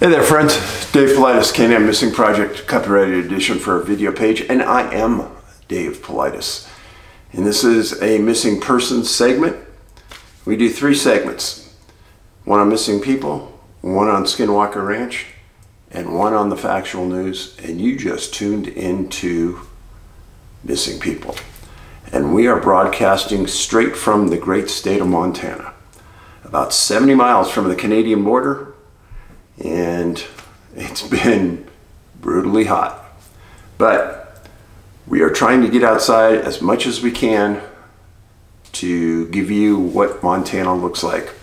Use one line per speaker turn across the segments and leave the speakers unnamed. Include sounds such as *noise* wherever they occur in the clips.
Hey there friends, Dave Paulides, Canam Missing Project copyrighted edition for our video page and I am Dave Paulides and this is a missing persons segment. We do three segments, one on missing people, one on Skinwalker Ranch and one on the factual news and you just tuned into missing people. And we are broadcasting straight from the great state of Montana about 70 miles from the Canadian border and it's *laughs* been brutally hot. But we are trying to get outside as much as we can to give you what Montana looks like.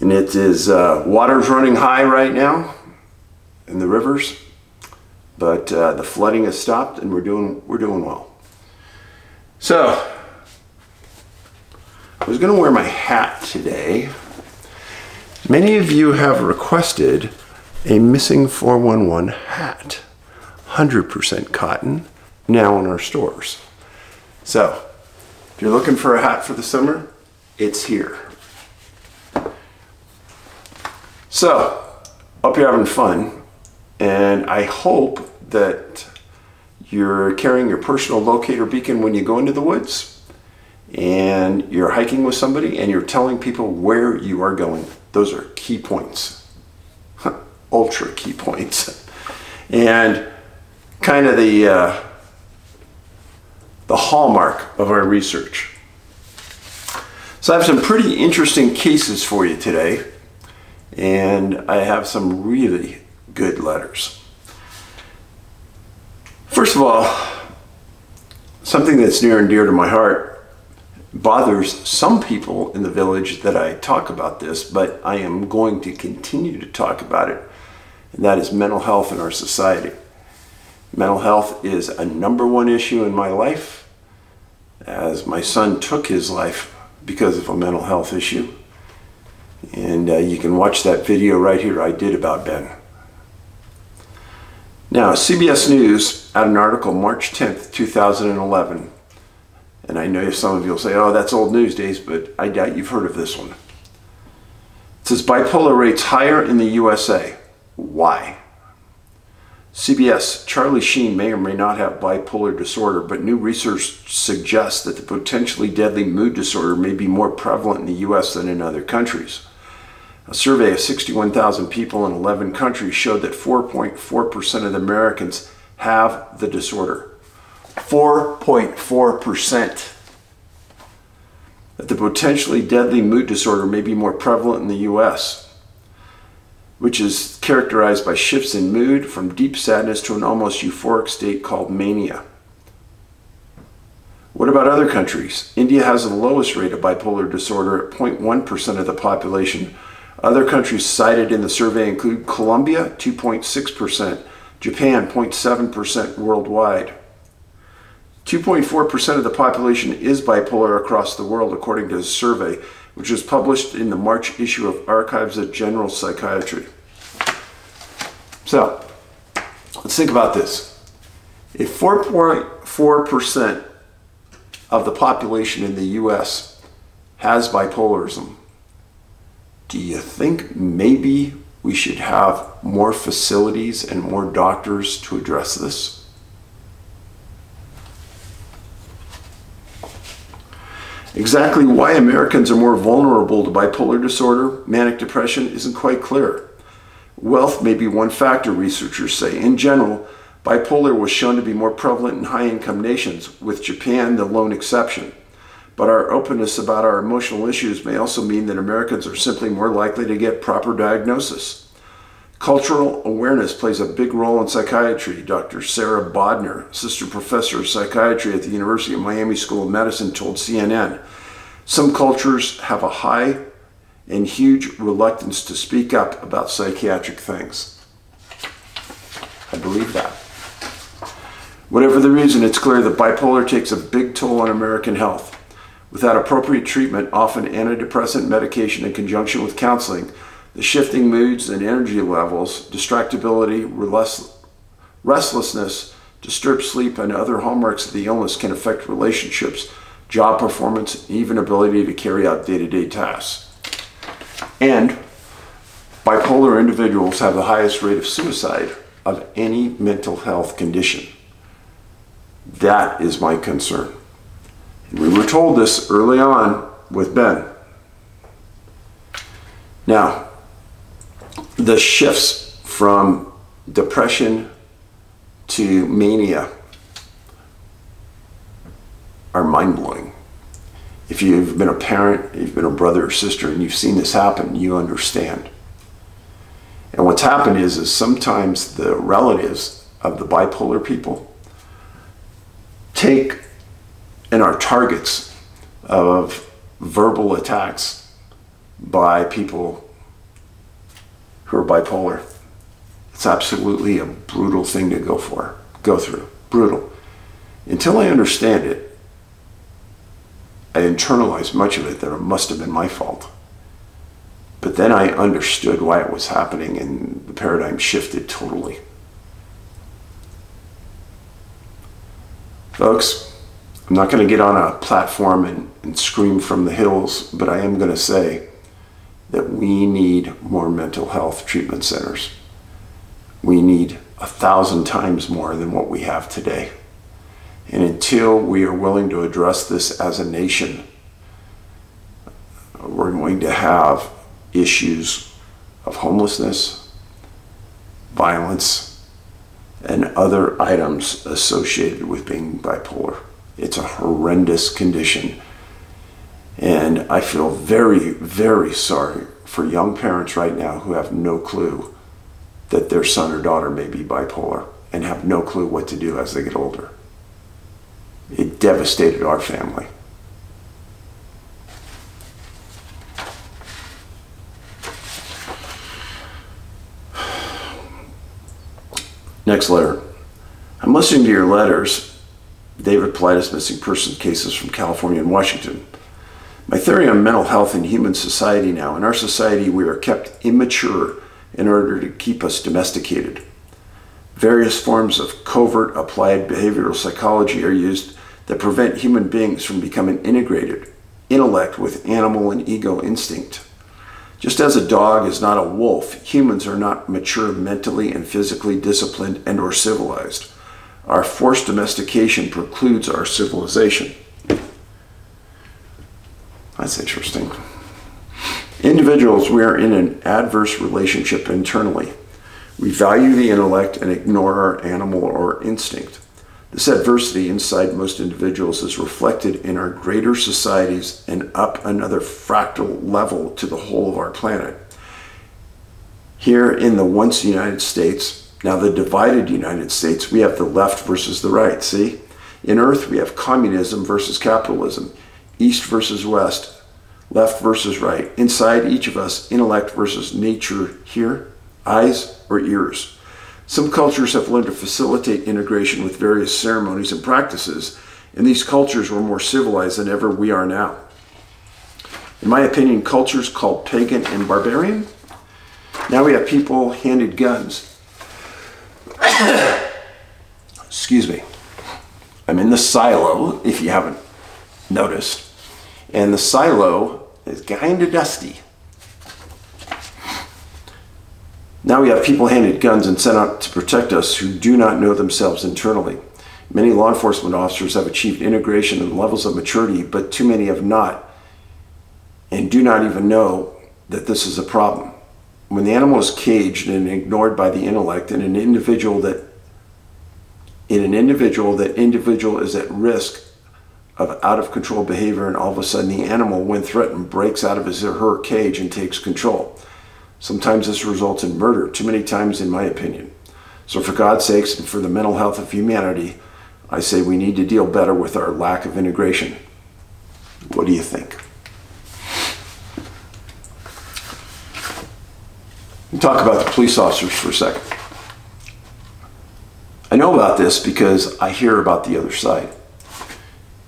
And it is, uh, water's running high right now in the rivers, but uh, the flooding has stopped and we're doing, we're doing well. So, I was gonna wear my hat today Many of you have requested a missing 411 hat, 100% cotton, now in our stores. So, if you're looking for a hat for the summer, it's here. So, hope you're having fun, and I hope that you're carrying your personal locator beacon when you go into the woods, and you're hiking with somebody, and you're telling people where you are going. Those are key points, *laughs* ultra key points. And kind of the, uh, the hallmark of our research. So I have some pretty interesting cases for you today, and I have some really good letters. First of all, something that's near and dear to my heart bothers some people in the village that I talk about this, but I am going to continue to talk about it, and that is mental health in our society. Mental health is a number one issue in my life, as my son took his life because of a mental health issue. And uh, you can watch that video right here I did about Ben. Now, CBS News had an article March 10th, 2011 and I know some of you will say, oh, that's old news days, but I doubt you've heard of this one. It says bipolar rates higher in the USA. Why? CBS, Charlie Sheen may or may not have bipolar disorder, but new research suggests that the potentially deadly mood disorder may be more prevalent in the US than in other countries. A survey of 61,000 people in 11 countries showed that 4.4% of Americans have the disorder. 4.4%. That the potentially deadly mood disorder may be more prevalent in the US, which is characterized by shifts in mood from deep sadness to an almost euphoric state called mania. What about other countries? India has the lowest rate of bipolar disorder at 0.1% of the population. Other countries cited in the survey include Colombia, 2.6%, Japan, 0.7% worldwide. 2.4% of the population is bipolar across the world, according to a survey, which was published in the March issue of Archives of General Psychiatry. So, let's think about this. If 4.4% of the population in the US has bipolarism, do you think maybe we should have more facilities and more doctors to address this? Exactly why Americans are more vulnerable to bipolar disorder, manic depression, isn't quite clear. Wealth may be one factor, researchers say. In general, bipolar was shown to be more prevalent in high income nations, with Japan the lone exception. But our openness about our emotional issues may also mean that Americans are simply more likely to get proper diagnosis. Cultural awareness plays a big role in psychiatry. Dr. Sarah Bodner, assistant professor of psychiatry at the University of Miami School of Medicine, told CNN some cultures have a high and huge reluctance to speak up about psychiatric things. I believe that. Whatever the reason, it's clear that bipolar takes a big toll on American health. Without appropriate treatment, often antidepressant medication in conjunction with counseling, the shifting moods and energy levels, distractibility, restlessness, disturbed sleep, and other hallmarks of the illness can affect relationships, job performance, even ability to carry out day to day tasks. And Bipolar individuals have the highest rate of suicide of any mental health condition. That is my concern. We were told this early on with Ben. Now, the shifts from depression to mania are mind blowing. If you've been a parent, you've been a brother or sister, and you've seen this happen, you understand. And what's happened is, is sometimes the relatives of the bipolar people take and are targets of verbal attacks by people who are bipolar. It's absolutely a brutal thing to go for, go through. Brutal. Until I understand it, I internalized much of it that it must have been my fault. But then I understood why it was happening and the paradigm shifted totally. Folks, I'm not going to get on a platform and, and scream from the hills, but I am going to say that we need more mental health treatment centers. We need a thousand times more than what we have today. And until we are willing to address this as a nation, we're going to have issues of homelessness, violence, and other items associated with being bipolar. It's a horrendous condition. And I feel very, very sorry for young parents right now who have no clue that their son or daughter may be bipolar and have no clue what to do as they get older. It devastated our family. Next letter. I'm listening to your letters. David Paulides missing person cases from California and Washington. My theory on mental health in human society now. In our society, we are kept immature in order to keep us domesticated. Various forms of covert applied behavioral psychology are used that prevent human beings from becoming integrated intellect with animal and ego instinct. Just as a dog is not a wolf, humans are not mature mentally and physically disciplined and or civilized. Our forced domestication precludes our civilization. That's interesting. Individuals, we are in an adverse relationship internally. We value the intellect and ignore our animal or instinct. This adversity inside most individuals is reflected in our greater societies and up another fractal level to the whole of our planet. Here in the once United States, now the divided United States, we have the left versus the right. See? In Earth, we have communism versus capitalism, East versus West, left versus right. Inside each of us, intellect versus nature here, eyes or ears. Some cultures have learned to facilitate integration with various ceremonies and practices, and these cultures were more civilized than ever we are now. In my opinion, cultures called pagan and barbarian. Now we have people handed guns. *coughs* Excuse me. I'm in the silo, if you haven't noticed. And the silo is kind of dusty. Now we have people handed guns and sent out to protect us who do not know themselves internally. Many law enforcement officers have achieved integration and levels of maturity, but too many have not and do not even know that this is a problem. When the animal is caged and ignored by the intellect in an individual that in an individual that individual is at risk of out of control behavior and all of a sudden the animal when threatened breaks out of his or her cage and takes control. Sometimes this results in murder, too many times, in my opinion. So, for God's sakes and for the mental health of humanity, I say we need to deal better with our lack of integration. What do you think? talk about the police officers for a second. I know about this because I hear about the other side.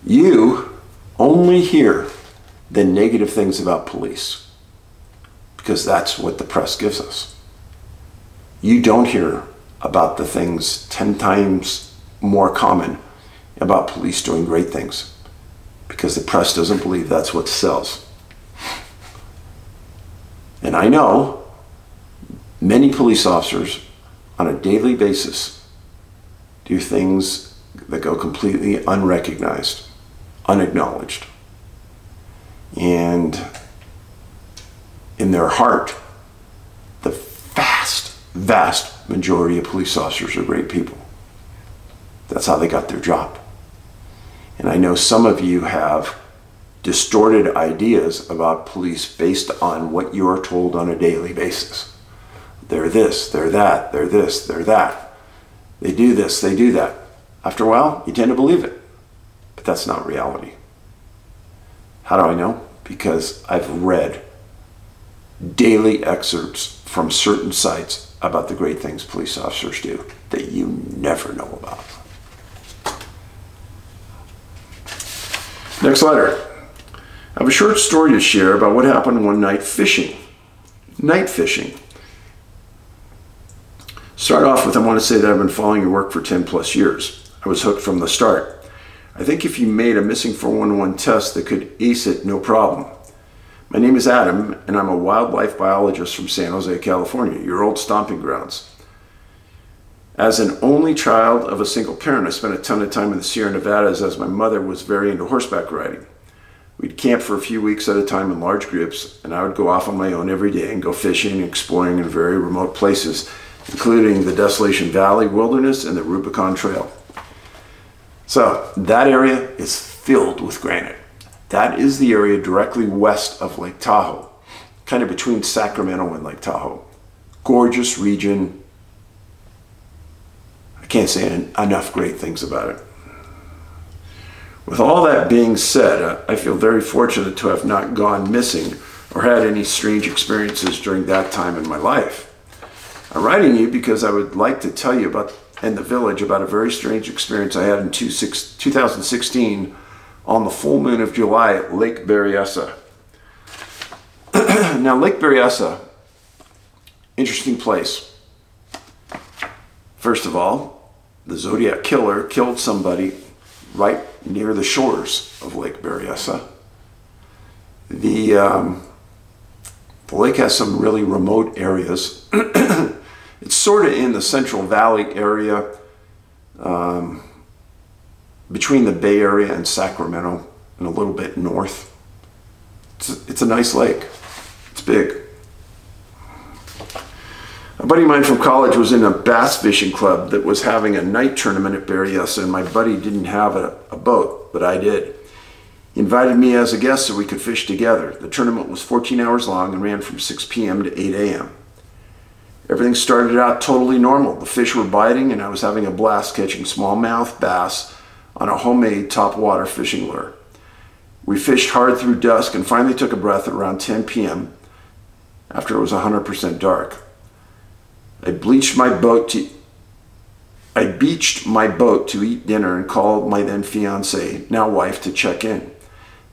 You only hear the negative things about police because that's what the press gives us. You don't hear about the things 10 times more common about police doing great things because the press doesn't believe that's what sells. And I know Many police officers on a daily basis do things that go completely unrecognized, unacknowledged. And in their heart, the vast, vast majority of police officers are great people. That's how they got their job. And I know some of you have distorted ideas about police based on what you are told on a daily basis. They're this, they're that, they're this, they're that. They do this, they do that. After a while, you tend to believe it. But that's not reality. How do I know? Because I've read daily excerpts from certain sites about the great things police officers do that you never know about. Next letter. I have a short story to share about what happened one night fishing. Night fishing. Start off with I want to say that I've been following your work for 10 plus years. I was hooked from the start. I think if you made a missing 411 test that could ace it, no problem. My name is Adam, and I'm a wildlife biologist from San Jose, California, your old stomping grounds. As an only child of a single parent, I spent a ton of time in the Sierra Nevadas as my mother was very into horseback riding. We'd camp for a few weeks at a time in large groups, and I would go off on my own every day and go fishing and exploring in very remote places, including the Desolation Valley Wilderness and the Rubicon Trail. So that area is filled with granite. That is the area directly west of Lake Tahoe, kind of between Sacramento and Lake Tahoe. Gorgeous region. I can't say enough great things about it. With all that being said, uh, I feel very fortunate to have not gone missing or had any strange experiences during that time in my life. I'm writing you because I would like to tell you about in the village about a very strange experience I had in 2016 on the full moon of July at Lake Berryessa. *clears throat* now, Lake Berryessa, interesting place. First of all, the Zodiac Killer killed somebody right near the shores of Lake Berryessa. The, um, the lake has some really remote areas. *clears throat* it's sort of in the Central Valley area. Um, between the Bay Area and Sacramento and a little bit north. It's a, it's a nice lake. It's big. A buddy of mine from college was in a bass fishing club that was having a night tournament at Berryessa, and my buddy didn't have a, a boat, but I did. He invited me as a guest so we could fish together. The tournament was 14 hours long and ran from 6 p.m. to 8 a.m. Everything started out totally normal. The fish were biting, and I was having a blast catching smallmouth bass on a homemade topwater fishing lure. We fished hard through dusk and finally took a breath at around 10 p.m. after it was 100% dark. I bleached my boat to I beached my boat to eat dinner and called my then fiance, now wife, to check in.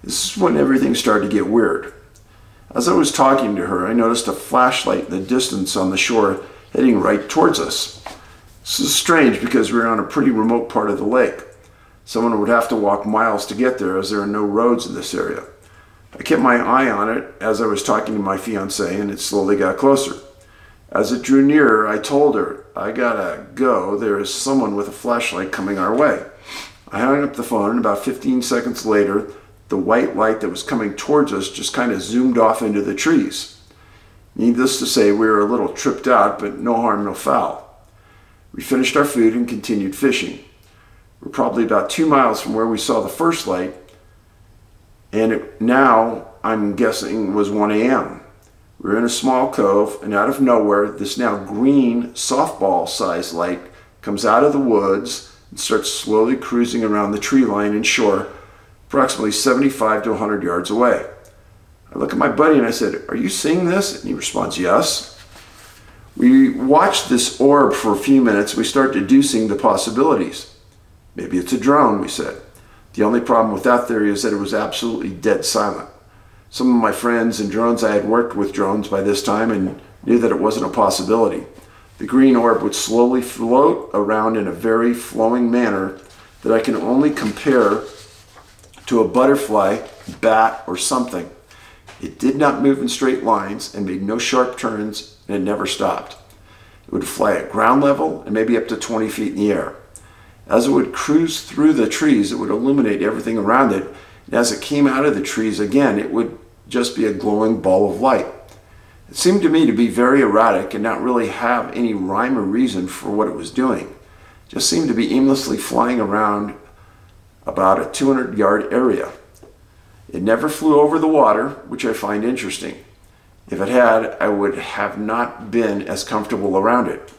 This is when everything started to get weird. As I was talking to her, I noticed a flashlight in the distance on the shore heading right towards us. This is strange because we were on a pretty remote part of the lake. Someone would have to walk miles to get there as there are no roads in this area. I kept my eye on it as I was talking to my fiance and it slowly got closer. As it drew nearer, I told her, I gotta go. There is someone with a flashlight coming our way. I hung up the phone and about 15 seconds later, the white light that was coming towards us just kind of zoomed off into the trees. Needless to say, we were a little tripped out, but no harm, no foul. We finished our food and continued fishing. We're probably about two miles from where we saw the first light, and it, now I'm guessing was 1 a.m. We we're in a small cove, and out of nowhere, this now green softball sized light comes out of the woods and starts slowly cruising around the tree line and shore, approximately 75 to 100 yards away. I look at my buddy and I said, Are you seeing this? And he responds, Yes. We watch this orb for a few minutes. We start deducing the possibilities. Maybe it's a drone, we said. The only problem with that theory is that it was absolutely dead silent. Some of my friends and drones, I had worked with drones by this time and knew that it wasn't a possibility. The green orb would slowly float around in a very flowing manner that I can only compare to a butterfly, bat, or something. It did not move in straight lines and made no sharp turns, and it never stopped. It would fly at ground level and maybe up to 20 feet in the air. As it would cruise through the trees, it would illuminate everything around it, and as it came out of the trees again, it would just be a glowing ball of light. It seemed to me to be very erratic and not really have any rhyme or reason for what it was doing. It just seemed to be aimlessly flying around about a 200 yard area. It never flew over the water, which I find interesting. If it had, I would have not been as comfortable around it.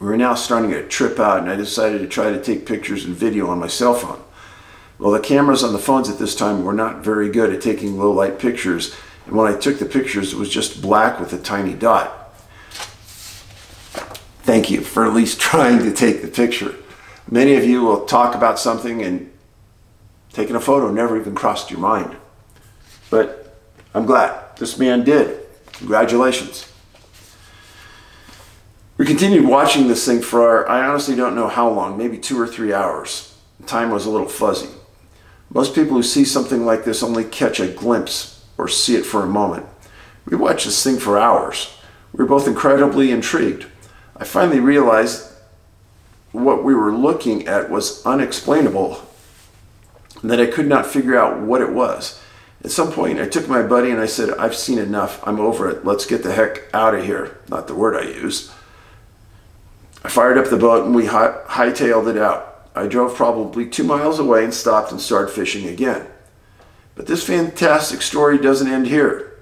We were now starting to trip out, and I decided to try to take pictures and video on my cell phone. Well, the cameras on the phones at this time were not very good at taking low light pictures, and when I took the pictures, it was just black with a tiny dot. Thank you for at least *laughs* trying to take the picture. Many of you will talk about something and taking a photo never even crossed your mind. But I'm glad this man did. Congratulations. Continued watching this thing for, I honestly don't know how long, maybe two or three hours. Time was a little fuzzy. Most people who see something like this only catch a glimpse or see it for a moment. We watched this thing for hours. We were both incredibly intrigued. I finally realized what we were looking at was unexplainable and that I could not figure out what it was. At some point, I took my buddy and I said, I've seen enough. I'm over it. Let's get the heck out of here. Not the word I used. I fired up the boat and we hightailed it out. I drove probably two miles away and stopped and started fishing again. But this fantastic story doesn't end here.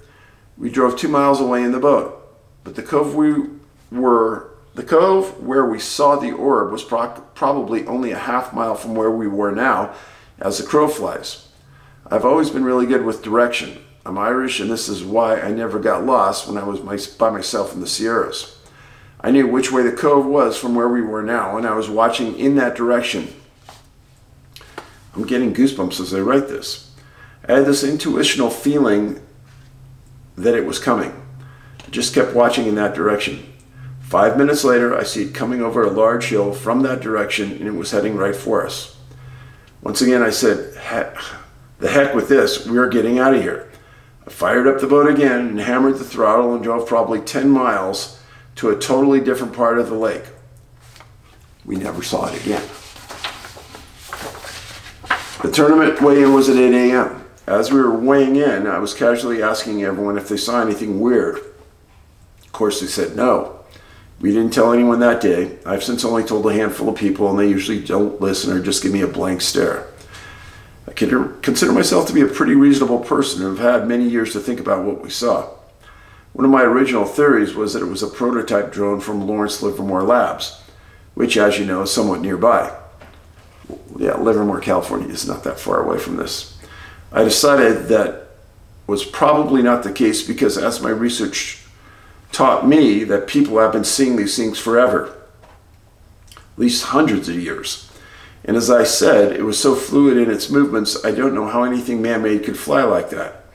We drove two miles away in the boat, but the cove we were the cove where we saw the orb was pro probably only a half mile from where we were now as the crow flies. I've always been really good with direction. I'm Irish and this is why I never got lost when I was my, by myself in the Sierras. I knew which way the cove was from where we were now, and I was watching in that direction. I'm getting goosebumps as I write this. I had this intuitional feeling that it was coming. I just kept watching in that direction. Five minutes later, I see it coming over a large hill from that direction, and it was heading right for us. Once again, I said, the heck with this, we're getting out of here. I fired up the boat again and hammered the throttle and drove probably 10 miles to a totally different part of the lake. We never saw it again. The tournament weigh-in was at 8 a.m. As we were weighing in, I was casually asking everyone if they saw anything weird. Of course, they said no. We didn't tell anyone that day. I've since only told a handful of people, and they usually don't listen or just give me a blank stare. I consider myself to be a pretty reasonable person and have had many years to think about what we saw. One of my original theories was that it was a prototype drone from Lawrence Livermore Labs, which, as you know, is somewhat nearby. Yeah, Livermore, California is not that far away from this. I decided that was probably not the case because as my research taught me that people have been seeing these things forever, at least hundreds of years. And as I said, it was so fluid in its movements, I don't know how anything man-made could fly like that.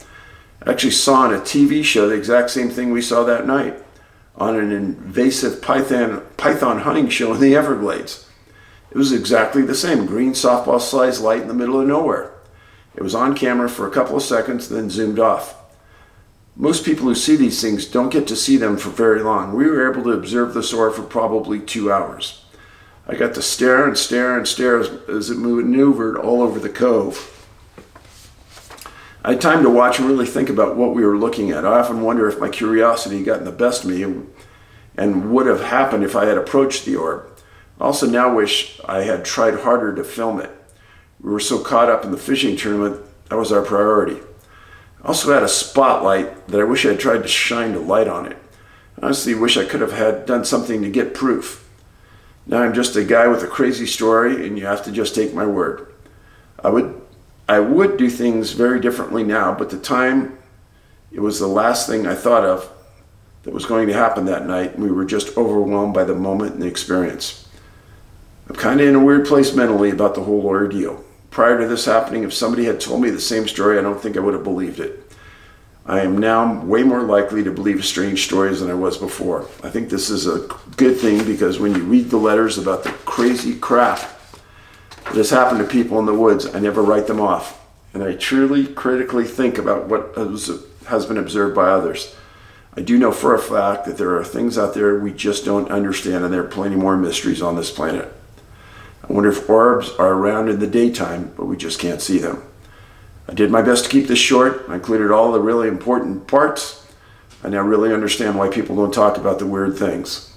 I actually saw on a TV show the exact same thing we saw that night on an invasive python, python hunting show in the Everglades. It was exactly the same green softball size light in the middle of nowhere. It was on camera for a couple of seconds, then zoomed off. Most people who see these things don't get to see them for very long. We were able to observe the SOAR for probably two hours. I got to stare and stare and stare as, as it maneuvered all over the cove. I had time to watch and really think about what we were looking at. I often wonder if my curiosity gotten the best of me and would have happened if I had approached the orb. I also now wish I had tried harder to film it. We were so caught up in the fishing tournament, that was our priority. I also had a spotlight that I wish I had tried to shine the light on it. I honestly wish I could have had done something to get proof. Now I'm just a guy with a crazy story and you have to just take my word. I would I would do things very differently now, but the time it was the last thing I thought of that was going to happen that night. We were just overwhelmed by the moment and the experience. I'm kind of in a weird place mentally about the whole ordeal. Prior to this happening, if somebody had told me the same story, I don't think I would have believed it. I am now way more likely to believe strange stories than I was before. I think this is a good thing because when you read the letters about the crazy crap has happened to people in the woods, I never write them off. and I truly critically think about what has been observed by others. I do know for a fact that there are things out there we just don't understand, and there are plenty more mysteries on this planet. I wonder if orbs are around in the daytime, but we just can't see them. I did my best to keep this short. I included all the really important parts. I now really understand why people don't talk about the weird things.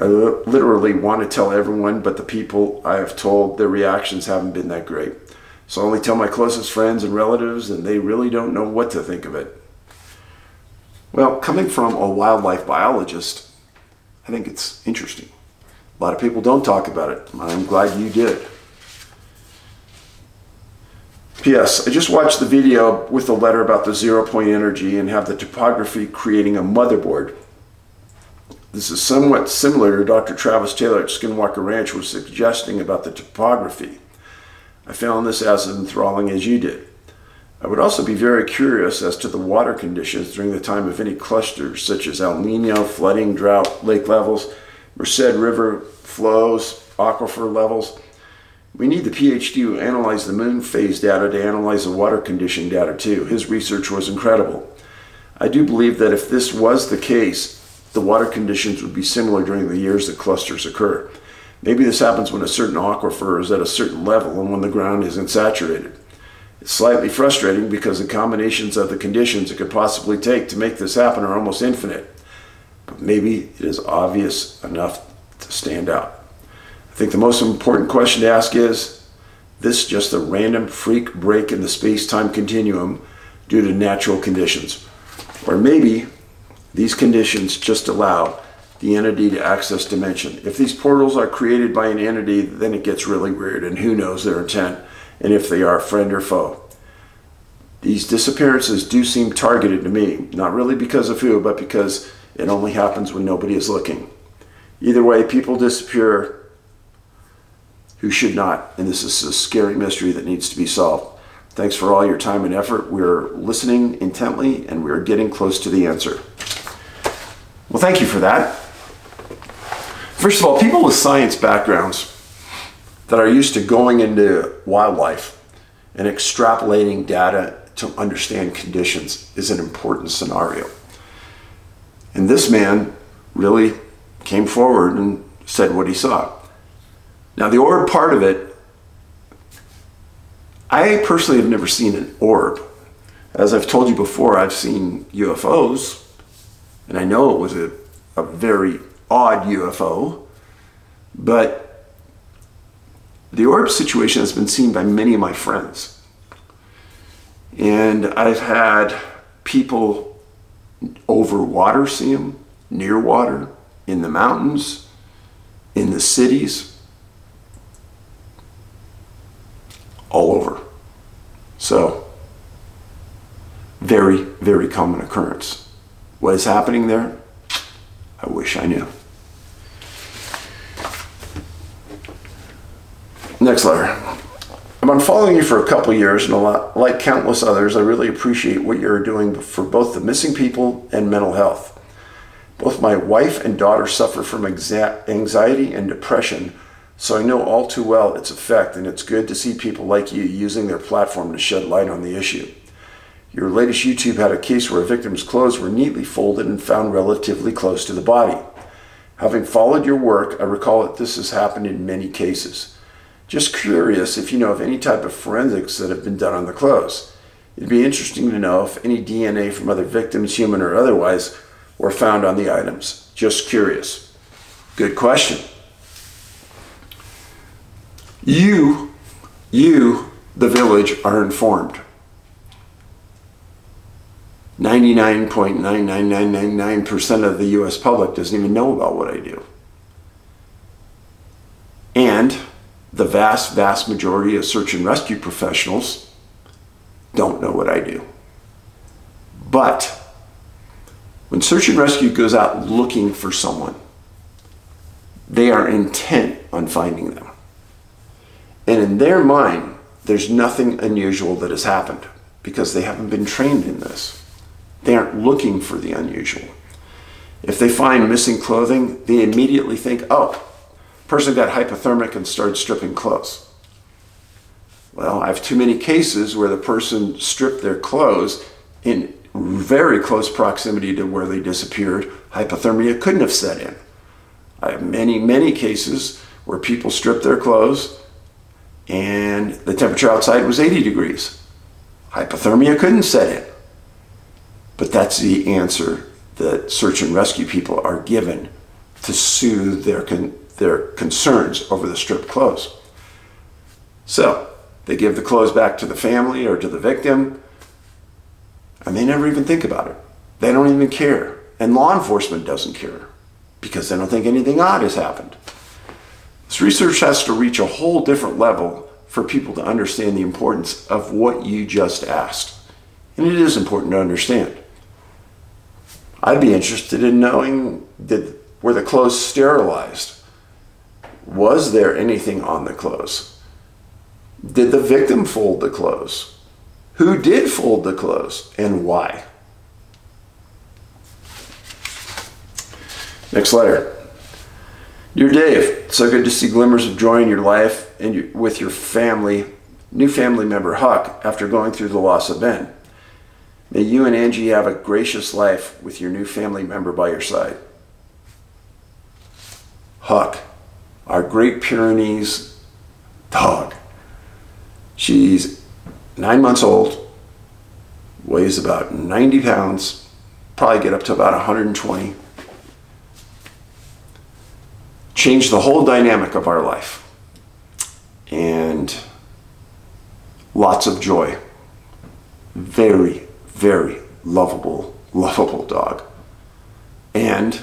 I literally want to tell everyone, but the people I have told, their reactions haven't been that great. So I only tell my closest friends and relatives, and they really don't know what to think of it. Well, coming from a wildlife biologist, I think it's interesting. A lot of people don't talk about it. I'm glad you did. P.S. I just watched the video with the letter about the zero point energy and have the topography creating a motherboard. This is somewhat similar to Dr. Travis Taylor at Skinwalker Ranch was suggesting about the topography. I found this as enthralling as you did. I would also be very curious as to the water conditions during the time of any clusters such as El Nino, flooding, drought, lake levels, Merced River flows, aquifer levels. We need the PhD to analyze the moon phase data to analyze the water condition data too. His research was incredible. I do believe that if this was the case, the water conditions would be similar during the years that clusters occur. Maybe this happens when a certain aquifer is at a certain level and when the ground isn't saturated. It's slightly frustrating because the combinations of the conditions it could possibly take to make this happen are almost infinite. But maybe it is obvious enough to stand out. I think the most important question to ask is this just a random freak break in the space time continuum due to natural conditions? Or maybe these conditions just allow the entity to access dimension. If these portals are created by an entity, then it gets really weird, and who knows their intent and if they are friend or foe. These disappearances do seem targeted to me, not really because of who, but because it only happens when nobody is looking. Either way, people disappear who should not, and this is a scary mystery that needs to be solved. Thanks for all your time and effort. We're listening intently and we're getting close to the answer. Well, thank you for that. First of all, people with science backgrounds that are used to going into wildlife and extrapolating data to understand conditions is an important scenario. And this man really came forward and said what he saw. Now, the orb part of it, I personally have never seen an orb. As I've told you before, I've seen UFOs, and I know it was a, a very odd UFO, but the orb situation has been seen by many of my friends. And I've had people over water see them, near water, in the mountains, in the cities, all over. So, very, very common occurrence. What is happening there? I wish I knew. Next letter. I've been following you for a couple years, and a lot, like countless others, I really appreciate what you're doing for both the missing people and mental health. Both my wife and daughter suffer from anxiety and depression, so I know all too well its effect, and it's good to see people like you using their platform to shed light on the issue. Your latest YouTube had a case where a victim's clothes were neatly folded and found relatively close to the body. Having followed your work, I recall that this has happened in many cases. Just curious if you know of any type of forensics that have been done on the clothes. It'd be interesting to know if any DNA from other victims, human or otherwise, were found on the items. Just curious. Good question. You, you, the village, are informed. 99.99999% of the US public doesn't even know about what I do. And the vast, vast majority of search and rescue professionals don't know what I do. But when search and rescue goes out looking for someone, they are intent on finding them. And in their mind, there's nothing unusual that has happened because they haven't been trained in this. They aren't looking for the unusual. If they find missing clothing, they immediately think, oh, Person got hypothermic and started stripping clothes. Well, I have too many cases where the person stripped their clothes in very close proximity to where they disappeared. Hypothermia couldn't have set in. I have many, many cases where people stripped their clothes and the temperature outside was 80 degrees. Hypothermia couldn't set in. But that's the answer that search and rescue people are given to soothe their, con- their concerns over the stripped clothes. So they give the clothes back to the family or to the victim, and they never even think about it. They don't even care. And law enforcement doesn't care because they don't think anything odd has happened. This research has to reach a whole different level for people to understand the importance of what you just asked. And it is important to understand. I'd be interested in knowing did, were the clothes sterilized? Was there anything on the clothes? Did the victim fold the clothes? Who did fold the clothes and why? Next letter. Dear Dave, so good to see glimmers of joy in your life and with your family, new family member Huck, after going through the loss of Ben. May you and Angie have a gracious life with your new family member by your side. Huck, our Great Pyrenees dog. She's nine months old, weighs about 90 pounds, probably get up to about 120. Changed the whole dynamic of our life. And lots of joy. Very, very lovable, lovable dog. And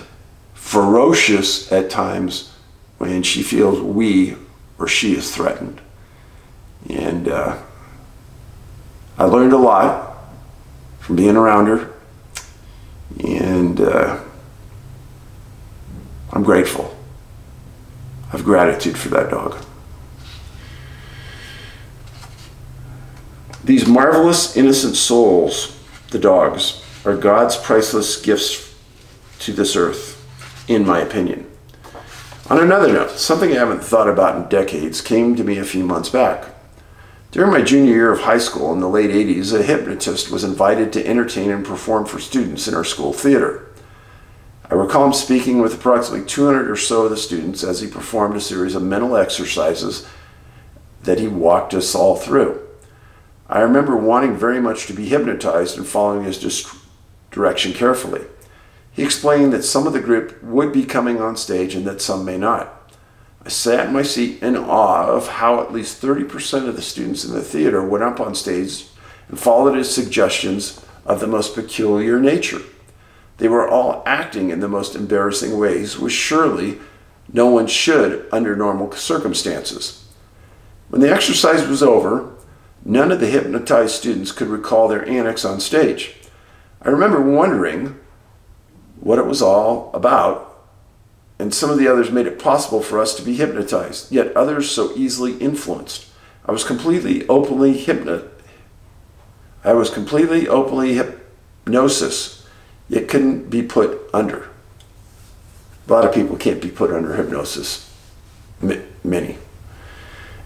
ferocious at times when she feels we or she is threatened. And uh, I learned a lot from being around her. And uh, I'm grateful. I have gratitude for that dog. These marvelous, innocent souls, the dogs, are God's priceless gifts to this earth, in my opinion. On another note, something I haven't thought about in decades came to me a few months back. During my junior year of high school in the late 80s, a hypnotist was invited to entertain and perform for students in our school theater. I recall him speaking with approximately 200 or so of the students as he performed a series of mental exercises that he walked us all through. I remember wanting very much to be hypnotized and following his direction carefully. He explained that some of the group would be coming on stage and that some may not. I sat in my seat in awe of how at least 30% of the students in the theater went up on stage and followed his suggestions of the most peculiar nature. They were all acting in the most embarrassing ways, which surely no one should under normal circumstances. When the exercise was over, none of the hypnotized students could recall their antics on stage. I remember wondering what it was all about, and some of the others made it possible for us to be hypnotized, yet others so easily influenced. I was completely openly hypnotized. I was completely openly hypnosis it couldn't be put under. A lot of people can't be put under hypnosis, many.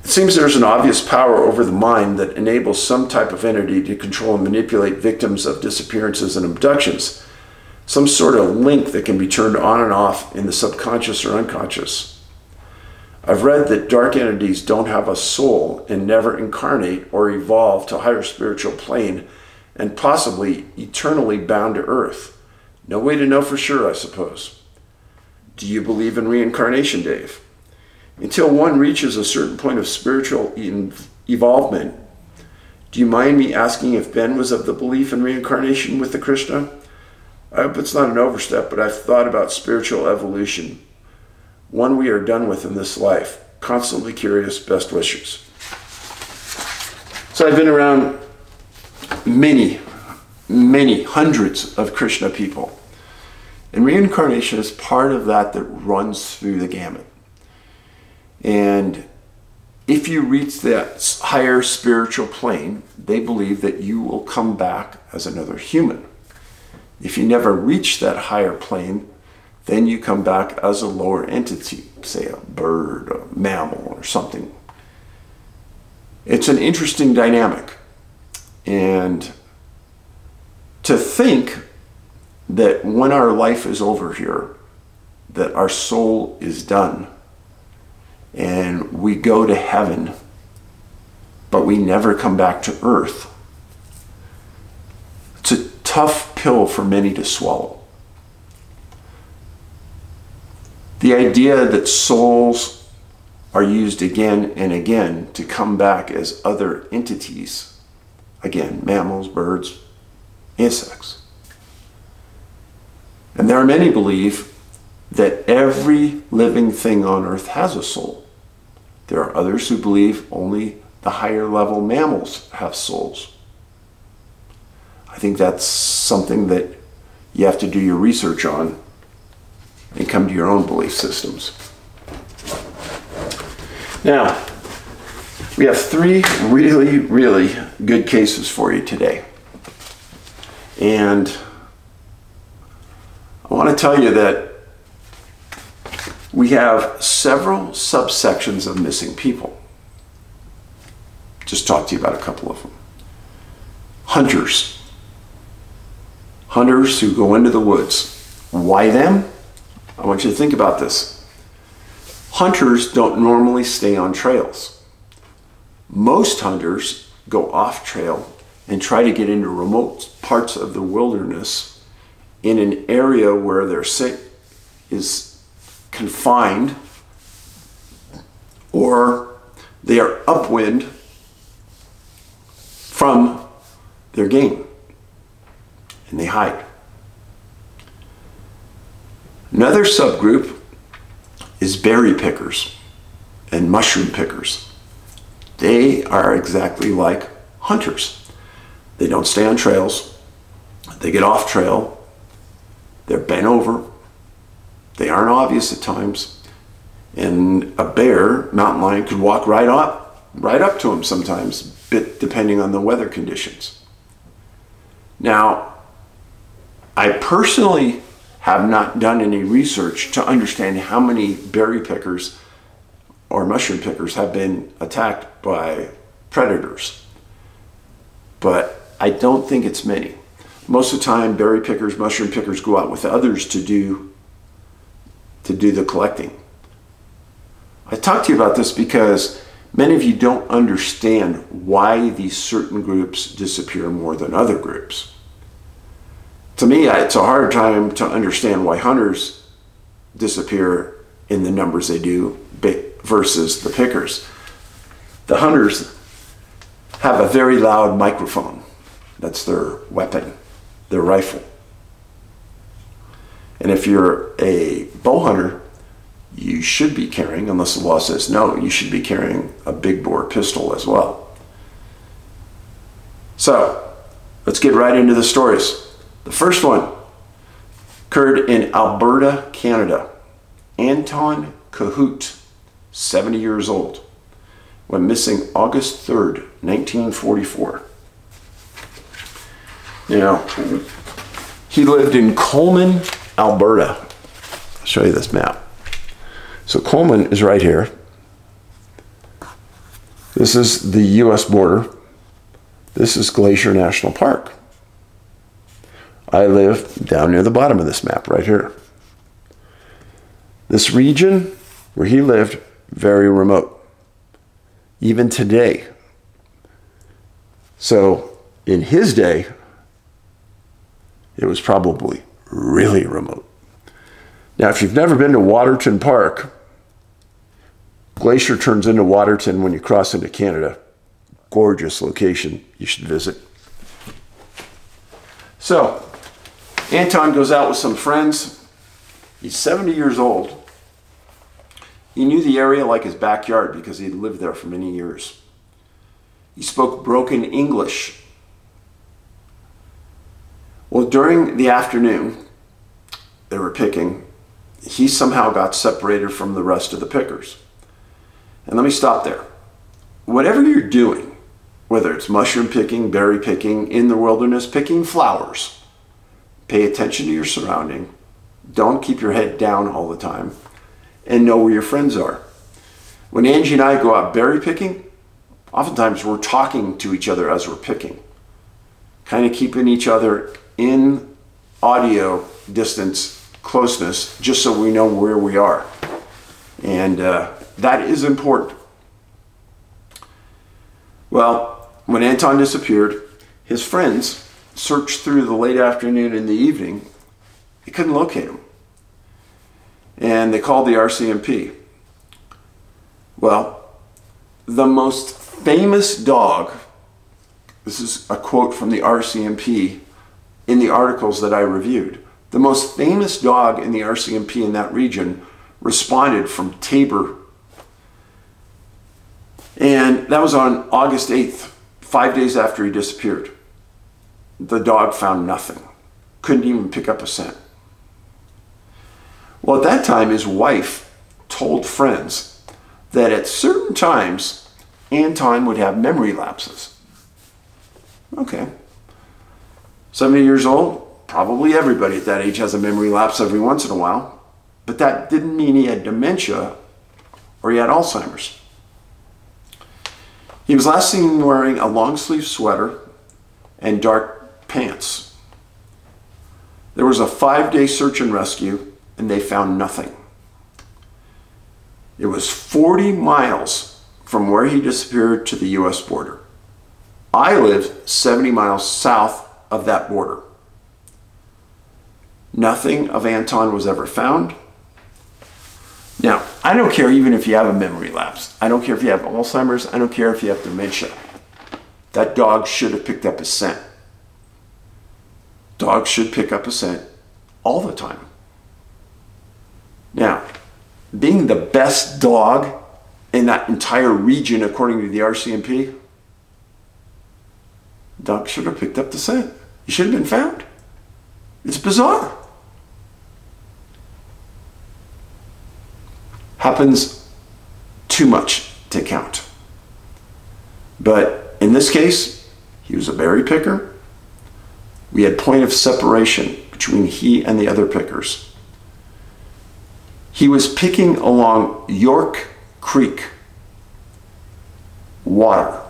It seems there's an obvious power over the mind that enables some type of entity to control and manipulate victims of disappearances and abductions. Some sort of link that can be turned on and off in the subconscious or unconscious. I've read that dark entities don't have a soul and never incarnate or evolve to a higher spiritual plane and possibly eternally bound to earth. No way to know for sure, I suppose. Do you believe in reincarnation, Dave? Until one reaches a certain point of spiritual evolvement, do you mind me asking if Ben was of the belief in reincarnation with the Krishna? I hope it's not an overstep, but I've thought about spiritual evolution, one we are done with in this life. Constantly curious, best wishes. So I've been around many, many hundreds of Krishna people. And reincarnation is part of that that runs through the gamut. And if you reach that higher spiritual plane, they believe that you will come back as another human. If you never reach that higher plane, then you come back as a lower entity, say a bird, a mammal, or something It's an interesting dynamic. And to think that when our life is over here, that our soul is done and we go to heaven, but we never come back to earth. It's a tough pill for many to swallow. The idea that souls are used again and again to come back as other entities, again, mammals, birds, insects. And there are many believe that every living thing on earth has a soul. There are others who believe only the higher level mammals have souls. I think that's something that you have to do your research on and come to your own belief systems. Now, we have three really, really good cases for you today. And I want to tell you that we have several subsections of missing people. Just talk to you about a couple of them. Hunters. Hunters who go into the woods. Why them? I want you to think about this. Hunters don't normally stay on trails. Most hunters go off trail and try to get into remote parts of the wilderness in an area where their sick is confined or they are upwind from their game and they hide. Another subgroup is berry pickers and mushroom pickers. They are exactly like hunters. They don't stay on trails. They get off trail. They're bent over. They aren't obvious at times. And a bear, mountain lion, could walk right up, right up to them sometimes, bit depending on the weather conditions. Now, I personally have not done any research to understand how many berry pickers or mushroom pickers have been attacked by predators. But I don't think it's many. Most of the time, berry pickers, mushroom pickers go out with others to do, to do the collecting. I talk to you about this because many of you don't understand why these certain groups disappear more than other groups to me, it's a hard time to understand why hunters disappear in the numbers they do versus the pickers. The hunters have a very loud microphone. That's their weapon, their rifle. And if you're a bow hunter, you should be carrying, unless the law says no, you should be carrying a big bore pistol as well. So, let's get right into the stories. The first one occurred in Alberta, Canada. Anton Kahout, 70 years old, went missing August 3rd, 1944. Now, he lived in Coleman, Alberta. I'll show you this map. So Coleman is right here. This is the US border. This is Glacier National Park. I live down near the bottom of this map right here. This region where he lived, very remote. Even today. So in his day, it was probably really remote. Now, if you've never been to Waterton Park, Glacier turns into Waterton when you cross into Canada. Gorgeous location. You should visit. So, Anton goes out with some friends. He's 70 years old. He knew the area like his backyard because he'd lived there for many years. He spoke broken English. Well, during the afternoon, they were picking. He somehow got separated from the rest of the pickers. And let me stop there. Whatever you're doing, whether it's mushroom picking, berry picking, in the wilderness, picking flowers, Pay attention to your surrounding. Don't keep your head down all the time. And know where your friends are. When Angie and I go out berry picking, oftentimes we're talking to each other as we're picking, kind of keeping each other in audio distance closeness just so we know where we are. And uh, that is important. Well, when Anton disappeared, his friends searched through the late afternoon and the evening. They couldn't locate him. And they called the RCMP. Well, the most famous dog, this is a quote from the RCMP in the articles that I reviewed. The most famous dog in the RCMP in that region responded from Taber. And that was on August 8th, five days after he disappeared. The dog found nothing, couldn't even pick up a scent. Well, at that time, his wife told friends that at certain times, Anton would have memory lapses. Okay. 70 years old, probably everybody at that age has a memory lapse every once in a while, but that didn't mean he had dementia or he had Alzheimer's. He was last seen wearing a long sleeve sweater and dark pants. There was a five day search and rescue, and they found nothing. It was 40 miles from where he disappeared to the US border. I live 70 miles south of that border. Nothing of Anton was ever found. Now, I don't care even if you have a memory lapse. I don't care if you have Alzheimer's. I don't care if you have dementia. That dog should have picked up a scent. Dogs should pick up a scent all the time. Now, being the best dog in that entire region, according to the RCMP, dog should have picked up the scent. He should have been found. It's bizarre. happens too much to count. But in this case, he was a berry picker. We had point of separation between he and the other pickers. He was picking along York Creek water.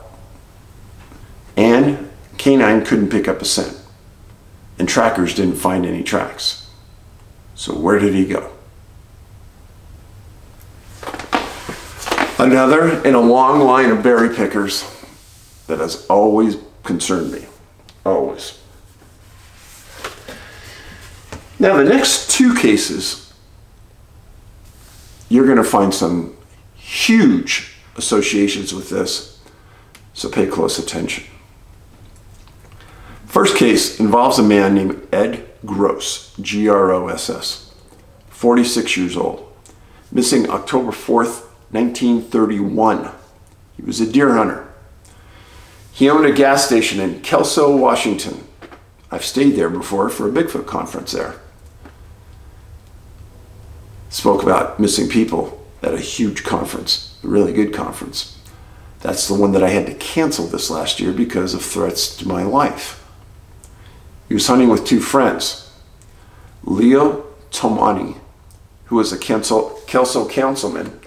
And canine couldn't pick up a scent. And trackers didn't find any tracks. So where did he go? Another in a long line of berry pickers that has always concerned me. Always. Now, the next two cases, you're going to find some huge associations with this, so pay close attention. First case involves a man named Ed Gross, G R O S S, 46 years old, missing October 4th, 1931. He was a deer hunter. He owned a gas station in Kelso, Washington. I've stayed there before for a Bigfoot conference there. Spoke about missing people at a huge conference, a really good conference. That's the one that I had to cancel this last year because of threats to my life. He was hunting with two friends, Leo Tomani, who was a Kelso, Kelso councilman,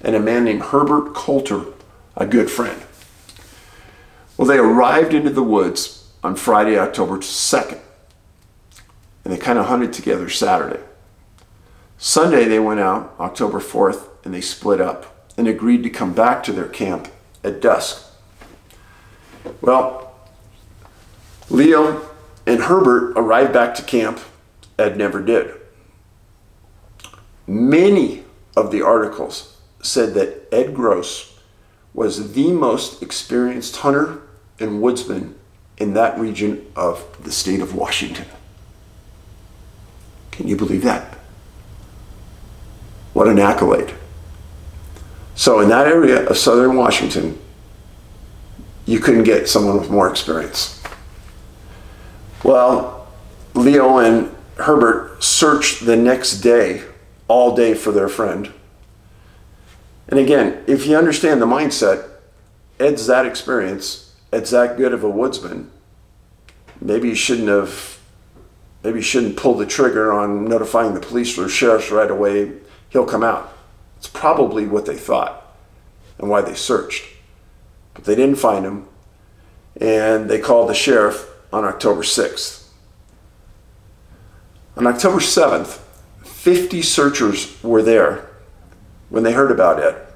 and a man named Herbert Coulter, a good friend. Well, they arrived into the woods on Friday, October 2nd, and they kind of hunted together Saturday. Sunday, they went out, October 4th, and they split up and agreed to come back to their camp at dusk. Well, Leo and Herbert arrived back to camp. Ed never did. Many of the articles said that Ed Gross was the most experienced hunter and woodsman in that region of the state of Washington. Can you believe that? What an accolade. So, in that area of southern Washington, you couldn't get someone with more experience. Well, Leo and Herbert searched the next day, all day for their friend. And again, if you understand the mindset, Ed's that experience, Ed's that good of a woodsman, maybe you shouldn't have, maybe you shouldn't pull the trigger on notifying the police or sheriffs right away. He'll come out. It's probably what they thought and why they searched. but they didn't find him, and they called the sheriff on October 6th. On October 7th, 50 searchers were there when they heard about Ed.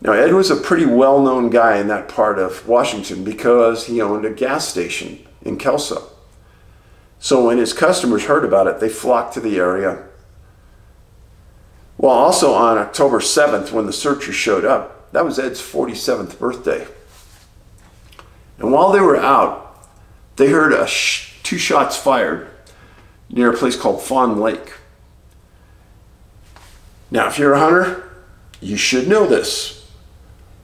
Now, Ed was a pretty well known guy in that part of Washington because he owned a gas station in Kelso. So when his customers heard about it, they flocked to the area. Well, also on October 7th, when the searchers showed up, that was Ed's 47th birthday. And while they were out, they heard sh- two shots fired near a place called Fawn Lake. Now, if you're a hunter, you should know this.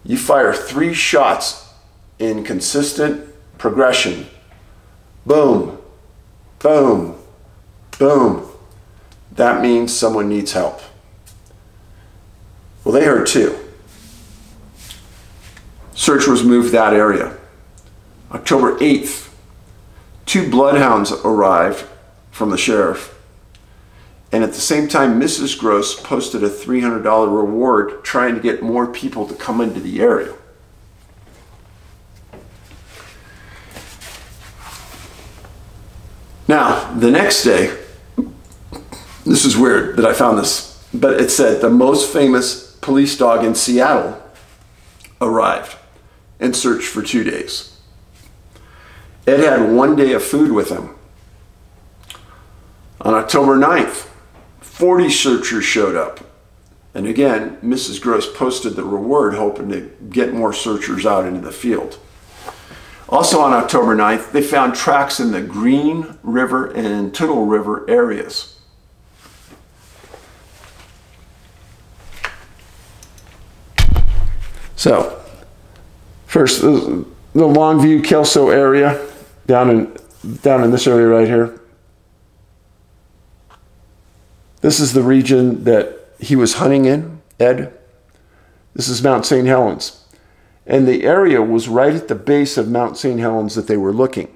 You fire three shots in consistent progression. Boom, boom, boom. That means someone needs help. Well, they heard two. Search was moved that area. October 8th, two bloodhounds arrived from the sheriff. And at the same time, Mrs. Gross posted a $300 reward trying to get more people to come into the area. Now, the next day, this is weird that I found this, but it said the most famous police dog in Seattle arrived and searched for two days. Ed had one day of food with him. On October 9th, 40 searchers showed up. And again, Mrs. Gross posted the reward, hoping to get more searchers out into the field. Also on October 9th, they found tracks in the Green River and Toutle River areas. So, first, the Longview Kelso area, down in, down in this area right here. This is the region that he was hunting in, Ed. This is Mount St. Helens and the area was right at the base of Mount St. Helens that they were looking.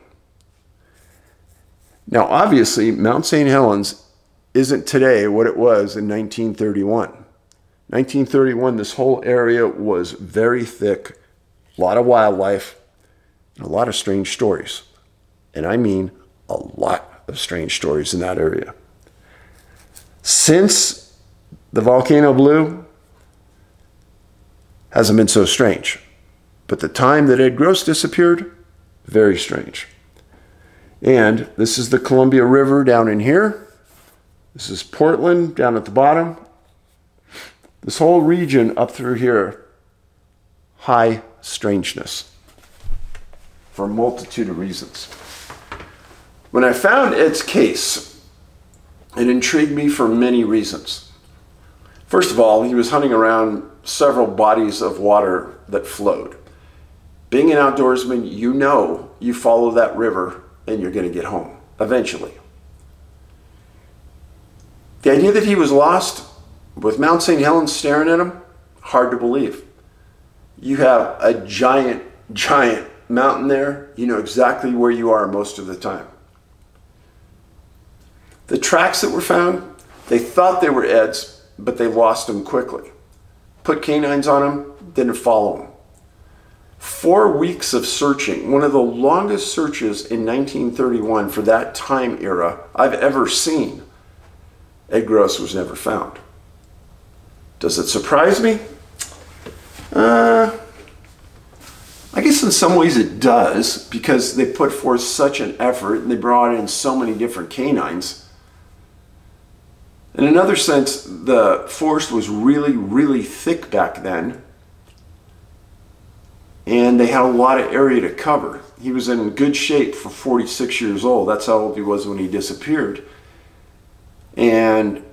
Now, obviously, Mount St. Helens isn't today what it was in 1931. 1931, this whole area was very thick, a lot of wildlife, and a lot of strange stories. And I mean a lot of strange stories in that area. Since the volcano blew, hasn't been so strange. But the time that Ed Gross disappeared, very strange. And this is the Columbia River down in here. This is Portland down at the bottom. This whole region up through here, high strangeness for a multitude of reasons. When I found Ed's case, it intrigued me for many reasons. First of all, he was hunting around several bodies of water that flowed. Being an outdoorsman, you know you follow that river and you're going to get home eventually. The idea that he was lost with Mount St. Helens staring at him, hard to believe. You have a giant, giant mountain there. You know exactly where you are most of the time. The tracks that were found, they thought they were Ed's, but they lost them quickly. Put canines on them, didn't follow them. Four weeks of searching, one of the longest searches in 1931 for that time era I've ever seen. Ed Gross was never found. Does it surprise me? Uh, I guess in some ways it does because they put forth such an effort and they brought in so many different canines. In another sense, the forest was really, really thick back then and they had a lot of area to cover. He was in good shape for 46 years old. That's how old he was when he disappeared. And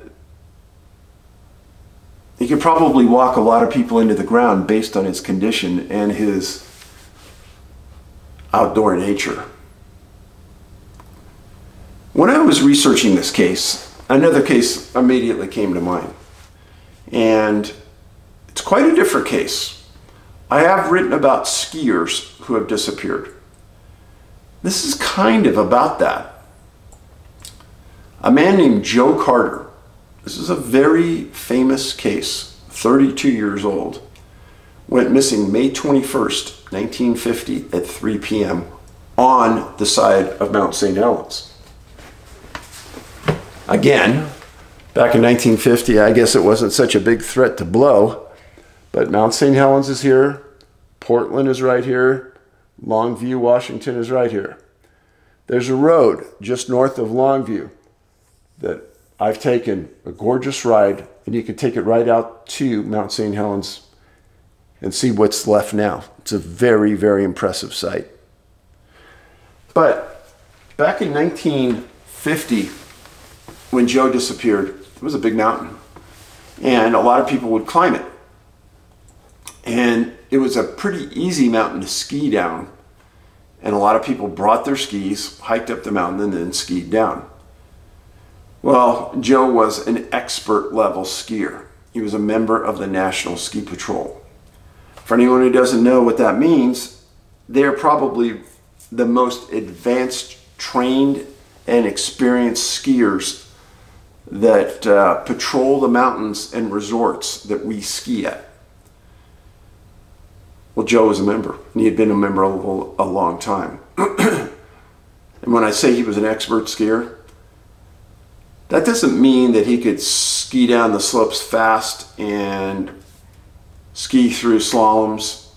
he could probably walk a lot of people into the ground based on his condition and his outdoor nature. When I was researching this case, another case immediately came to mind. And it's quite a different case I have written about skiers who have disappeared. This is kind of about that. A man named Joe Carter, this is a very famous case, 32 years old, went missing May 21st, 1950 at 3 p.m. on the side of Mount St. Helens. Again, back in 1950, I guess it wasn't such a big threat to blow, but Mount St. Helens is here, Portland is right here, Longview, Washington is right here. There's a road just north of Longview that I've taken a gorgeous ride, and you can take it right out to Mount St. Helens and see what's left now. It's a very, very impressive sight. But back in 1950, when Joe disappeared, it was a big mountain, and a lot of people would climb it. And it was a pretty easy mountain to ski down. And a lot of people brought their skis, hiked up the mountain, and then skied down. Well, Joe was an expert level skier. He was a member of the National Ski Patrol. For anyone who doesn't know what that means, they're probably the most advanced, trained, and experienced skiers that uh, patrol the mountains and resorts that we ski at. Well, Joe was a member, and he had been a member a, a long time. *clears throat* and when I say he was an expert skier, that doesn't mean that he could ski down the slopes fast and ski through slaloms.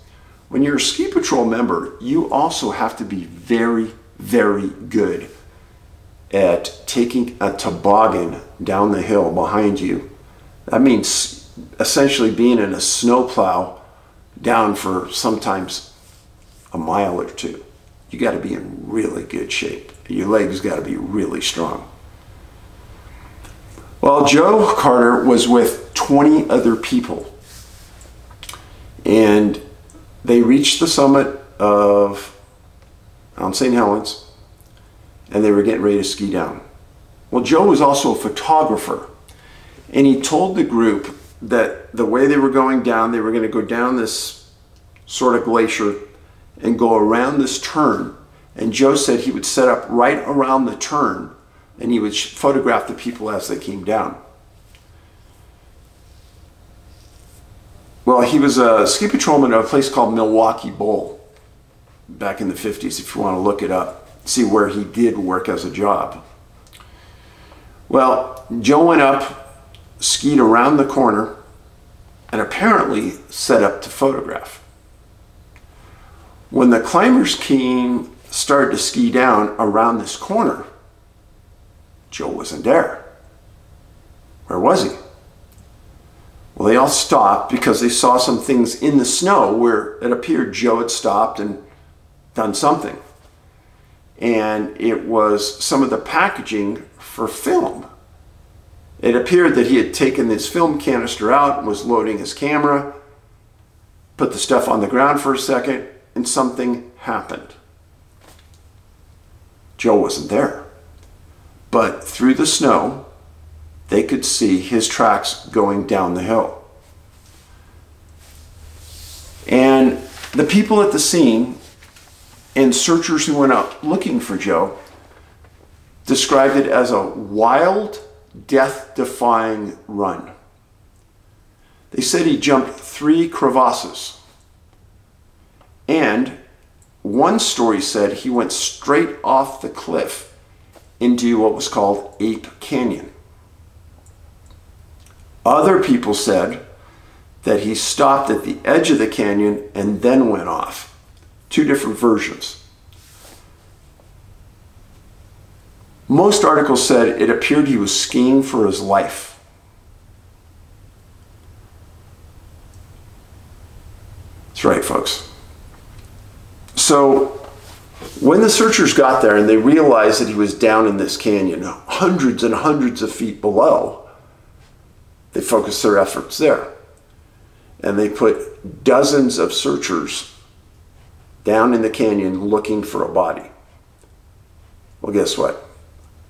When you're a ski patrol member, you also have to be very, very good at taking a toboggan down the hill behind you. That means essentially being in a snowplow down for sometimes a mile or two. You got to be in really good shape. Your legs got to be really strong. Well, Joe Carter was with 20 other people. And they reached the summit of Mount St. Helens and they were getting ready to ski down. Well, Joe was also a photographer. And he told the group that the way they were going down, they were going to go down this sort of glacier and go around this turn. And Joe said he would set up right around the turn and he would photograph the people as they came down. Well, he was a ski patrolman at a place called Milwaukee Bowl back in the 50s, if you want to look it up, see where he did work as a job. Well, Joe went up, skied around the corner, and apparently set up to photograph. When the climbers came, started to ski down around this corner, Joe wasn't there. Where was he? Well, they all stopped because they saw some things in the snow where it appeared Joe had stopped and done something. And it was some of the packaging for film. It appeared that he had taken this film canister out and was loading his camera, put the stuff on the ground for a second, and something happened. Joe wasn't there. But through the snow, they could see his tracks going down the hill. And the people at the scene and searchers who went out looking for Joe described it as a wild, death defying run. They said he jumped three crevasses. And one story said he went straight off the cliff into what was called Ape Canyon. Other people said that he stopped at the edge of the canyon and then went off. Two different versions. Most articles said it appeared he was skiing for his life. That's right, folks. So, when the searchers got there and they realized that he was down in this canyon, hundreds and hundreds of feet below, they focused their efforts there. And they put dozens of searchers down in the canyon looking for a body. Well, guess what?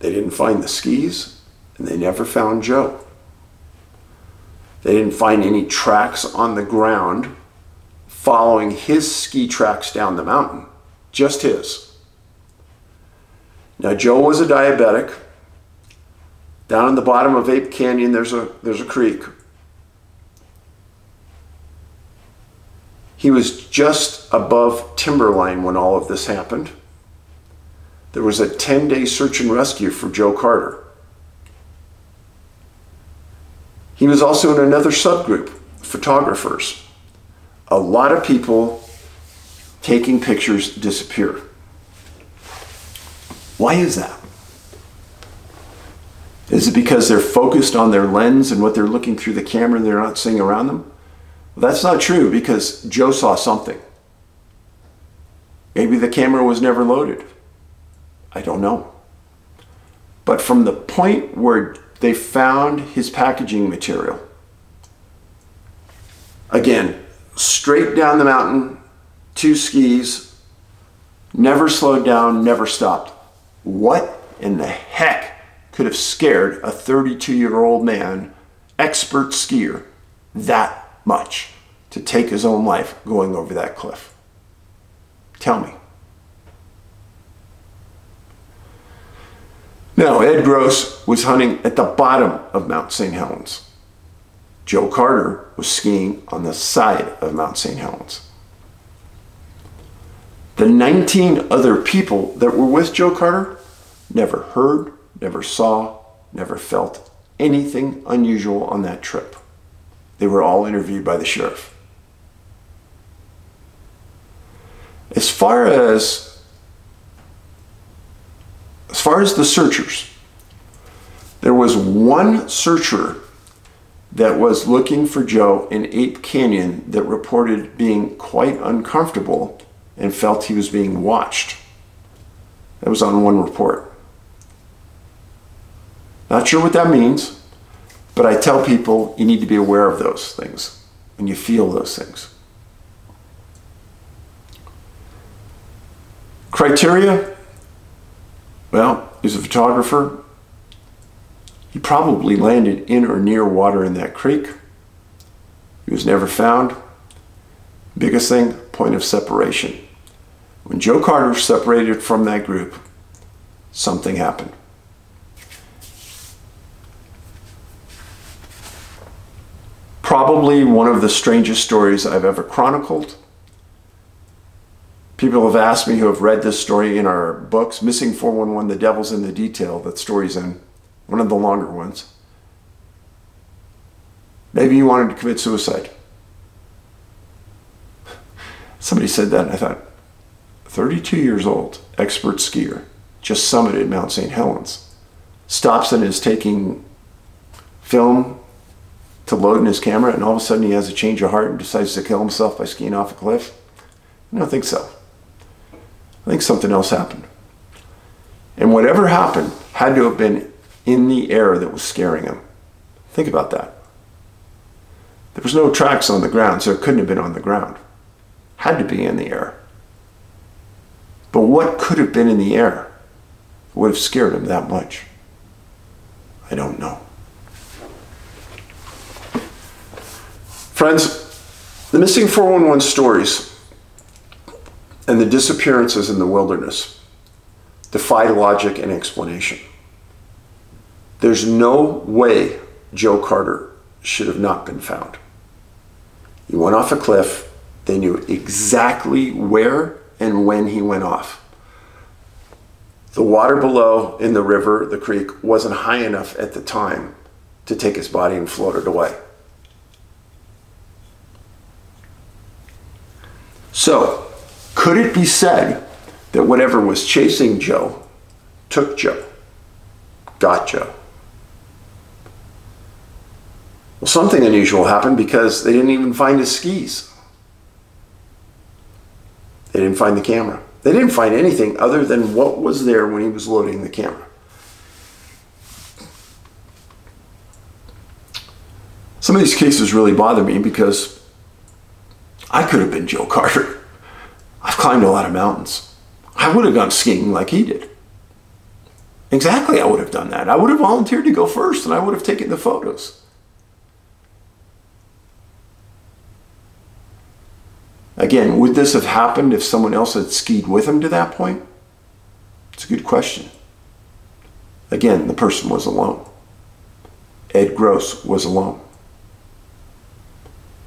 They didn't find the skis and they never found Joe. They didn't find any tracks on the ground following his ski tracks down the mountain, just his. Now, Joe was a diabetic. Down in the bottom of Ape Canyon, there's a, there's a creek. He was just above timberline when all of this happened. There was a 10 day search and rescue for Joe Carter. He was also in another subgroup, photographers. A lot of people taking pictures disappear. Why is that? Is it because they're focused on their lens and what they're looking through the camera and they're not seeing around them? Well, that's not true because Joe saw something. Maybe the camera was never loaded. I don't know. But from the point where they found his packaging material, again, straight down the mountain, two skis, never slowed down, never stopped. What in the heck could have scared a 32 year old man, expert skier, that much to take his own life going over that cliff? Tell me. Now, Ed Gross was hunting at the bottom of Mount St. Helens. Joe Carter was skiing on the side of Mount St. Helens. The 19 other people that were with Joe Carter never heard, never saw, never felt anything unusual on that trip. They were all interviewed by the sheriff. As far as far as the searchers, there was one searcher that was looking for Joe in Ape Canyon that reported being quite uncomfortable and felt he was being watched. That was on one report. Not sure what that means, but I tell people you need to be aware of those things when you feel those things. Criteria well, he's a photographer. He probably landed in or near water in that creek. He was never found. Biggest thing, point of separation. When Joe Carter separated from that group, something happened. Probably one of the strangest stories I've ever chronicled. People have asked me who have read this story in our books, Missing 411, The Devil's in the Detail, that story's in, one of the longer ones. Maybe you wanted to commit suicide. Somebody said that, and I thought, 32 years old, expert skier, just summited Mount St. Helens, stops and is taking film to load in his camera, and all of a sudden he has a change of heart and decides to kill himself by skiing off a cliff? I don't think so. I think something else happened. And whatever happened had to have been in the air that was scaring him. Think about that. There was no tracks on the ground, so it couldn't have been on the ground. Had to be in the air. But what could have been in the air would have scared him that much? I don't know. Friends, the missing 411 stories and the disappearances in the wilderness defy logic and explanation. There's no way Joe Carter should have not been found. He went off a cliff. They knew exactly where and when he went off. The water below in the river, the creek, wasn't high enough at the time to take his body and float it away. So, could it be said that whatever was chasing Joe took Joe, got Joe? Well, something unusual happened because they didn't even find his skis. They didn't find the camera. They didn't find anything other than what was there when he was loading the camera. Some of these cases really bother me because I could have been Joe Carter. I've climbed a lot of mountains. I would have gone skiing like he did. Exactly, I would have done that. I would have volunteered to go first and I would have taken the photos. Again, would this have happened if someone else had skied with him to that point? It's a good question. Again, the person was alone. Ed Gross was alone.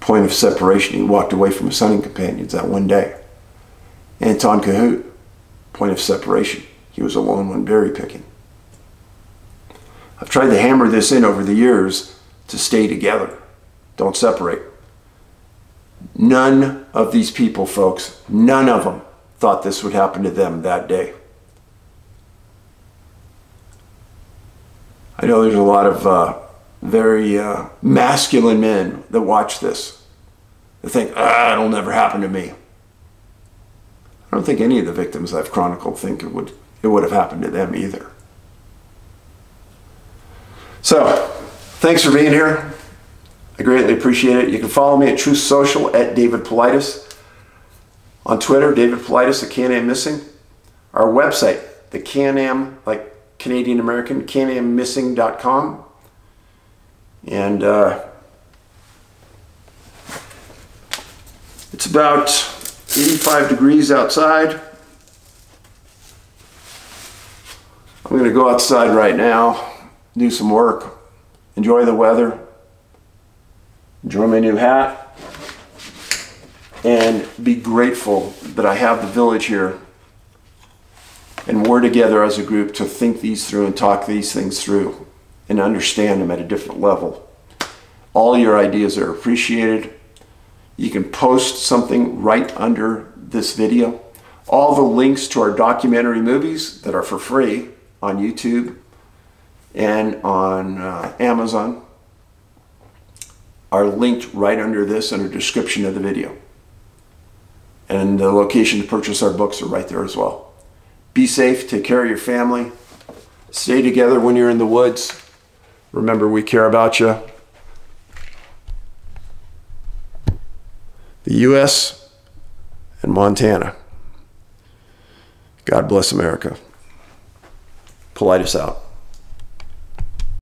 Point of separation. He walked away from his hunting companions that one day. Anton Kahout. Point of separation. He was alone when berry picking. I've tried to hammer this in over the years to stay together. Don't separate. None of these people, folks, none of them thought this would happen to them that day. I know there's a lot of uh, very uh, masculine men that watch this. They think, ah, it'll never happen to me. I don't think any of the victims I've chronicled think it would, it would have happened to them either. So, thanks for being here. I greatly appreciate it. You can follow me at Truth Social at David Paulides. On Twitter, David Paulides at Can-Am Missing. Our website, the Can-Am, like Canadian American, canammissing.com. And uh, it's about 85 degrees outside. I'm going to go outside right now, do some work, enjoy the weather, enjoy my new hat, and be grateful that I have the village here and we're together as a group to think these through and talk these things through and understand them at a different level. All your ideas are appreciated. You can post something right under this video. All the links to our documentary movies that are for free on YouTube and on uh, Amazon are linked right under this under description of the video. And the location to purchase our books are right there as well. Be safe, take care of your family, stay together when you're in the woods. Remember, we care about you. The U.S. and Montana. God bless America. Paulides out.